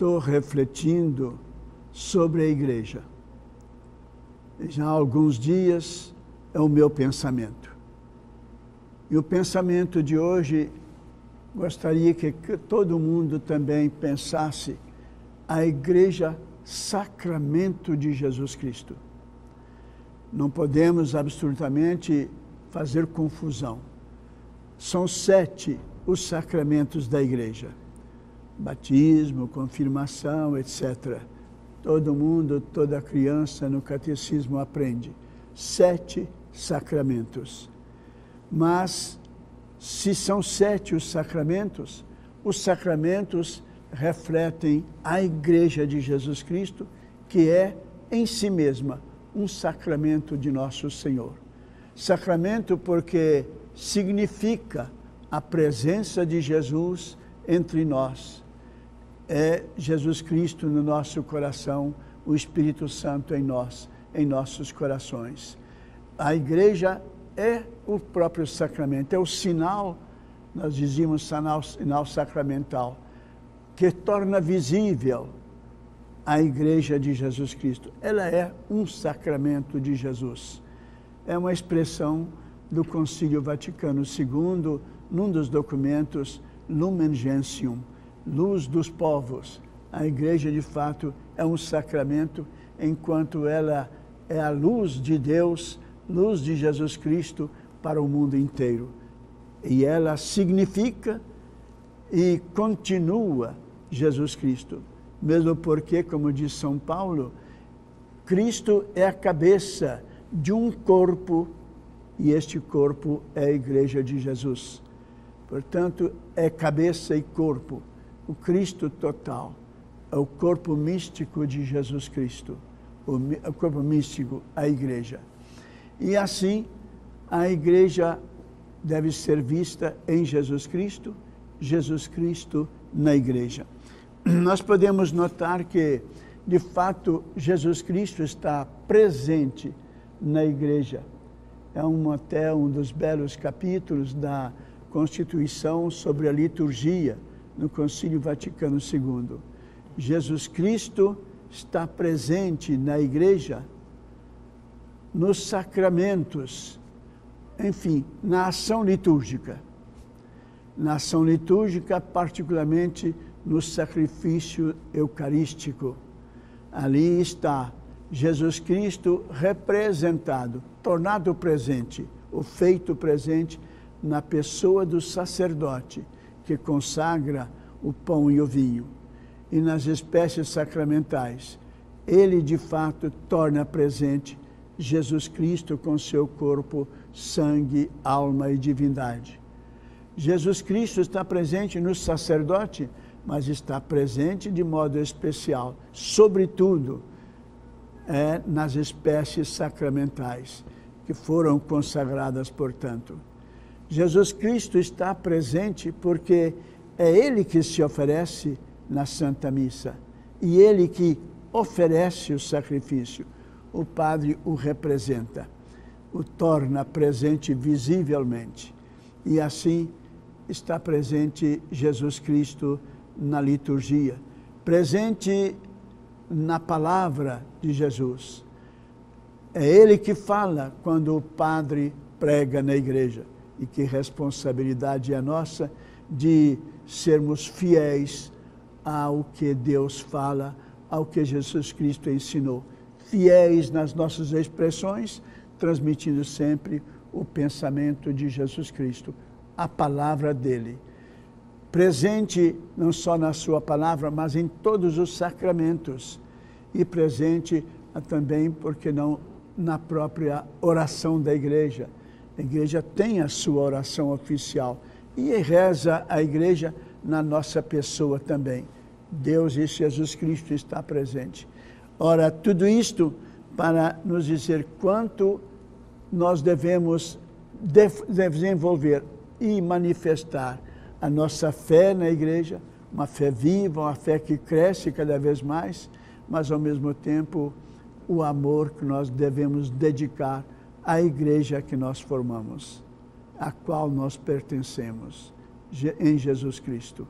estou refletindo sobre a igreja. Já há alguns dias é o meu pensamento. E o pensamento de hoje gostaria que, todo mundo também pensasse a igreja sacramento de Jesus Cristo. Não podemos absolutamente fazer confusão. São sete os sacramentos da igreja: batismo, confirmação, etc. Todo mundo, toda criança no catecismo aprende. Sete sacramentos. Mas, se são sete os sacramentos, os sacramentos refletem a Igreja de Jesus Cristo, que é em si mesma um sacramento de nosso Senhor. Sacramento porque significa a presença de Jesus entre nós. É Jesus Cristo no nosso coração, o Espírito Santo em nós, em nossos corações. A igreja é o próprio sacramento, é o sinal, nós dizíamos sinal, sinal sacramental, que torna visível a igreja de Jesus Cristo. Ela é um sacramento de Jesus. É uma expressão do Concílio Vaticano II, num dos documentos Lumen Gentium, luz dos povos. A igreja, de fato, é um sacramento, enquanto ela é a luz de Deus, luz de Jesus Cristo para o mundo inteiro. E ela significa e continua Jesus Cristo. Mesmo porque, como diz São Paulo, Cristo é a cabeça de um corpo e este corpo é a igreja de Jesus. Portanto, é cabeça e corpo, o Cristo total, é o corpo místico de Jesus Cristo, o corpo místico, a igreja. E assim, a igreja deve ser vista em Jesus Cristo, Jesus Cristo na igreja. Nós podemos notar que, de fato, Jesus Cristo está presente na igreja. É um, até um dos belos capítulos da Constituição sobre a liturgia no Concílio Vaticano II. Jesus Cristo está presente na igreja, nos sacramentos, enfim, na ação litúrgica. Na ação litúrgica, particularmente no sacrifício eucarístico. Ali está Jesus Cristo representado, tornado presente, o feito presente na pessoa do sacerdote que consagra o pão e o vinho. E nas espécies sacramentais, ele de fato torna presente Jesus Cristo com seu corpo, sangue, alma e divindade. Jesus Cristo está presente no sacerdote, mas está presente de modo especial, sobretudo, é, nas espécies sacramentais que foram consagradas, portanto. Jesus Cristo está presente porque é Ele que se oferece na Santa Missa e Ele que oferece o sacrifício. O Padre o representa, o torna presente visivelmente. E assim está presente Jesus Cristo na liturgia, presente na palavra de Jesus. É Ele que fala quando o Padre prega na igreja e que responsabilidade é nossa de sermos fiéis ao que Deus fala, ao que Jesus Cristo ensinou. Fiéis nas nossas expressões, transmitindo sempre o pensamento de Jesus Cristo, a palavra dele. Presente não só na sua palavra, mas em todos os sacramentos. E presente também, porque não, na própria oração da igreja a igreja tem a sua oração oficial e reza a igreja na nossa pessoa também. Deus e Jesus Cristo está presente. Ora, tudo isto para nos dizer quanto nós devemos desenvolver e manifestar a nossa fé na igreja, uma fé viva, uma fé que cresce cada vez mais, mas ao mesmo tempo o amor que nós devemos dedicar a igreja que nós formamos, a qual nós pertencemos, em Jesus Cristo.